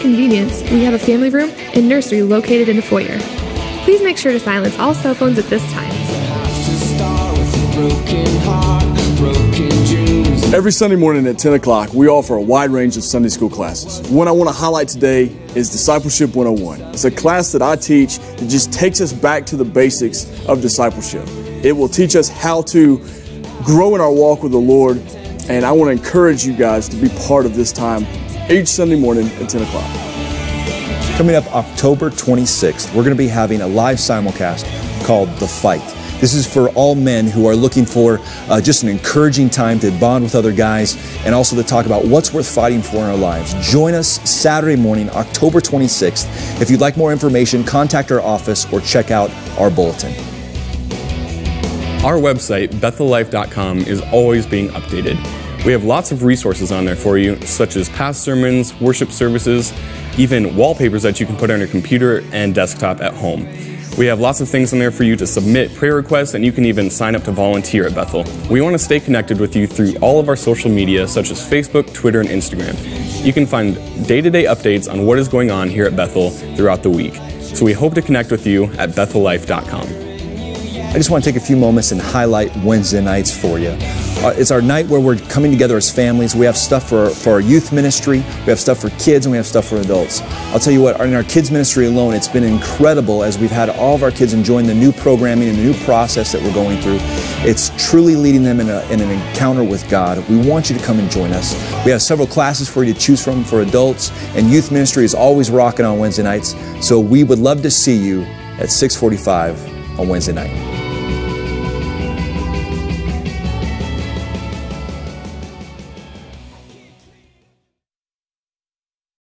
convenience, we have a family room and nursery located in the foyer. Please make sure to silence all cell phones at this time. Every Sunday morning at 10 o'clock, we offer a wide range of Sunday school classes. One I want to highlight today is Discipleship 101. It's a class that I teach that just takes us back to the basics of discipleship. It will teach us how to grow in our walk with the Lord, and I want to encourage you guys to be part of this time each Sunday morning at 10 o'clock. Coming up October 26th, we're going to be having a live simulcast called The Fight. This is for all men who are looking for uh, just an encouraging time to bond with other guys and also to talk about what's worth fighting for in our lives. Join us Saturday morning, October 26th. If you'd like more information, contact our office or check out our bulletin. Our website, bethellife.com, is always being updated. We have lots of resources on there for you, such as past sermons, worship services, even wallpapers that you can put on your computer and desktop at home. We have lots of things on there for you to submit prayer requests, and you can even sign up to volunteer at Bethel. We want to stay connected with you through all of our social media, such as Facebook, Twitter, and Instagram. You can find day to day updates on what is going on here at Bethel throughout the week. So we hope to connect with you at bethellife.com. I just want to take a few moments and highlight Wednesday nights for you. Uh, it's our night where we're coming together as families. We have stuff for, for our youth ministry, we have stuff for kids, and we have stuff for adults. I'll tell you what, in our kids ministry alone, it's been incredible as we've had all of our kids enjoying the new programming and the new process that we're going through. It's truly leading them in, a, in an encounter with God. We want you to come and join us. We have several classes for you to choose from for adults, and youth ministry is always rocking on Wednesday nights. So we would love to see you at 645 on Wednesday night.